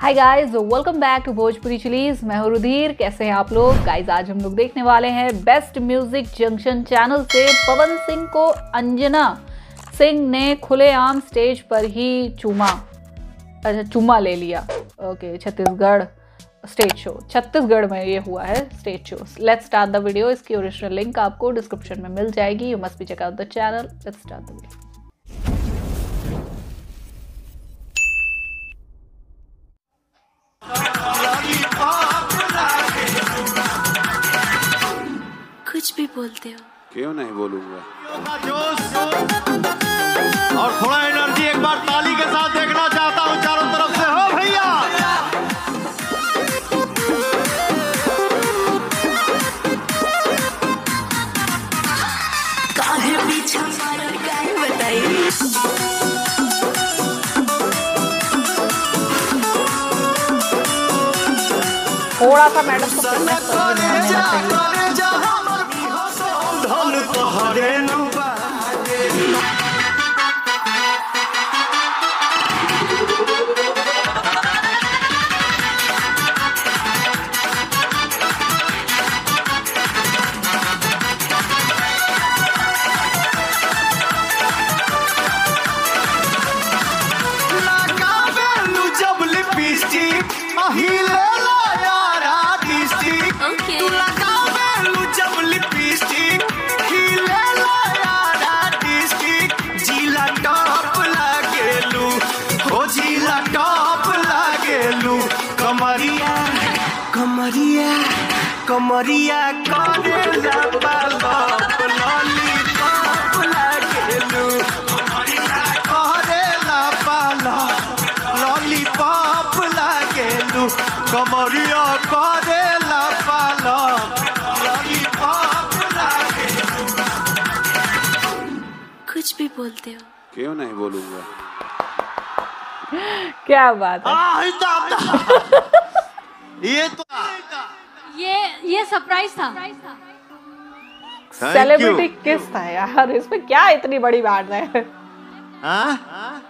Hi guys welcome back to Bhojpuri chillies मैं हूँ रुधीर, कैसे हैं आप लोग? गाइस आज हम लोग देखने वाले हैं बेस्ट म्यूज़िक जंक्शन चैनल से पवन सिंह को अंजना सिंह ने खुलेआम स्टेज पर ही चूमा। अच्छा चूमा ले लिया। Okay Chhattisgarh stage show Chhattisgarh में ये हुआ है stage show let's start the video इसकी ओरिजिनल लिंक आपको डिस्क्रिप्शन में मिल जाएगी। You must be check out the channel let's start the video बोलते हो? क्यों नहीं बोलूँगा? जोश और थोड़ा एनर्जी एक बार ताली के साथ देखना चाहता हूँ चारों तरफ़ से। हो भैया! काहे पीछा पड़ल काहे बताइए? थोड़ा सा मैडम को कमरिया करेला बालप लॉलीपॉप लागेलु कमरिया करेला बालप लॉलीपॉप लागेलु कमरिया करेला बालप लॉलीपॉप लागेलु कुछ भी बोलते हो। क्यों नहीं बोलूँगा? क्या बात है। दादा ये तो ये ये सरप्राइज़ था। सेलिब्रिटी किस था यार? इसमें क्या इतनी बड़ी बात है? हाँ?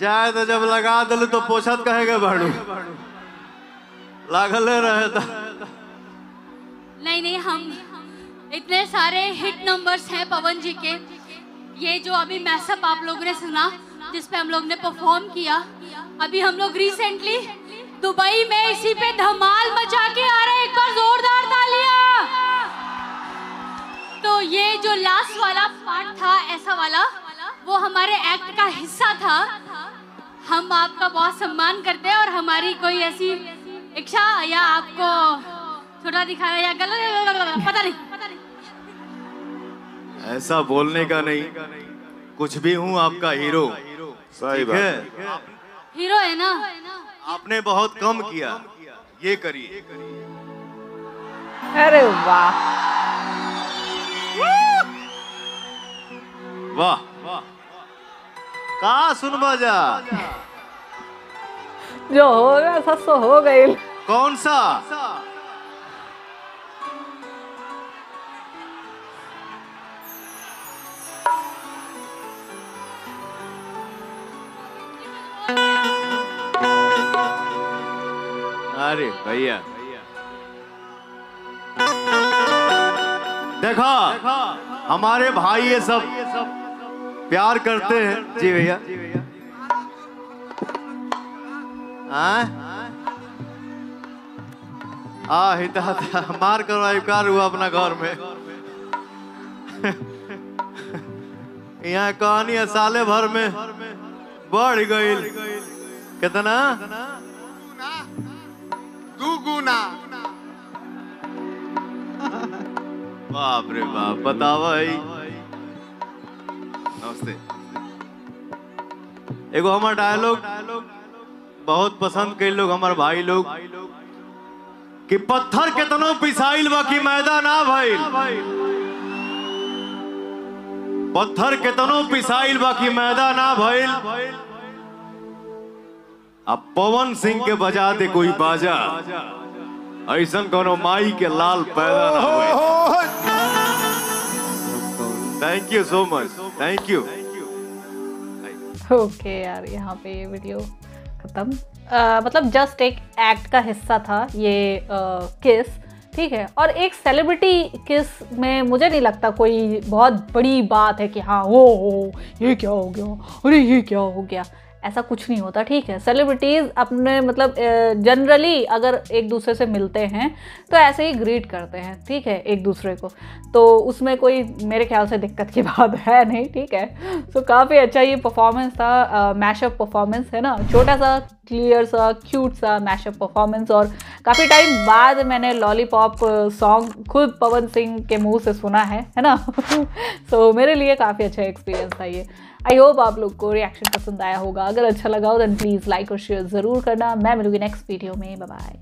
जाए तो जब लगा दिल तो पोछत कहेगा भाड़ू। लागले रहे था। नहीं नहीं हम इतने सारे हिट नंबर्स हैं पवन जी के। ये जो अभी मैसअप आप लोगों ने सुना जिस पे हम लोग ने परफॉर्म किया अभी हम लोग रिसेंटली दुबई में इसी पे धमाल मचा के आ रहे हैं। एक बार जोरदार तालियाँ। तो ये जो लास्ट वाला पार्ट था ऐसा वाला वो हमारे एक्ट का हिस्सा था। हम आपका बहुत सम्मान करते हैं और हमारी कोई ऐसी इच्छा या आपको छोटा दिखाया या गलत पता नहीं। ऐसा बोलने का नहीं। कुछ भी हूँ आपका हीरो। सही बात। है? हीरो है ना? आपने बहुत कम किया। ये करिए। अरे वाह। वाह। का सुन बजा? जो होगा सब तो हो गई। कौन सा? अरे भैया। देखा, हमारे भाई ये सब प्यार करते हैं। जी भैया। हाँ? आ, हिता मार कर कार हुआ अपना घर में। यहाँ कहानी साले भर में। बढ़ गई। कितना? दुगुना बाप रे बाप बतावा ही नमस्ते। एगो हमार डायलॉग बहुत पसंद कई लोग हमार भाई लोग, कि पत्थर केतनो पिसाइल बा कि मैदा ना भइल। पत्थर केतनो पिसाइल बा कि मैदा ना भइल। अब पवन सिंह के बजा दे कोई बाजा। ऐसन कोनो माई के लाल पैदा ना हुए। Thank you so much thank you okay यार यहाँ पे ये वीडियो खत्म मतलब जस्ट एक एक्ट का हिस्सा था ये किस ठीक है? और एक सेलिब्रिटी किसमें मुझे नहीं लगता कोई बहुत बड़ी बात है कि हाँ ओ हो ये क्या हो गया? अरे ये क्या हो गया? ऐसा कुछ नहीं होता, ठीक है? सेलिब्रिटीज़ अपने मतलब जनरली अगर एक दूसरे से मिलते हैं तो ऐसे ही ग्रीट करते हैं, ठीक है, एक दूसरे को। तो उसमें कोई मेरे ख्याल से दिक्कत की बात है नहीं, ठीक है? सो काफ़ी अच्छा ये परफॉर्मेंस था मैशअप परफॉर्मेंस है ना? छोटा सा क्लियर सा क्यूट सा मैशअप परफॉर्मेंस और काफ़ी टाइम बाद मैंने लॉलीपॉप सॉन्ग खुद पवन सिंह के मुँह से सुना है है ना? सो so, मेरे लिए काफ़ी अच्छा एक्सपीरियंस था ये। आई होप आप लोग को रिएक्शन पसंद आया होगा। अगर अच्छा लगा हो देन प्लीज़ लाइक और शेयर ज़रूर करना। मैं मिलूँगी नेक्स्ट वीडियो में। बाय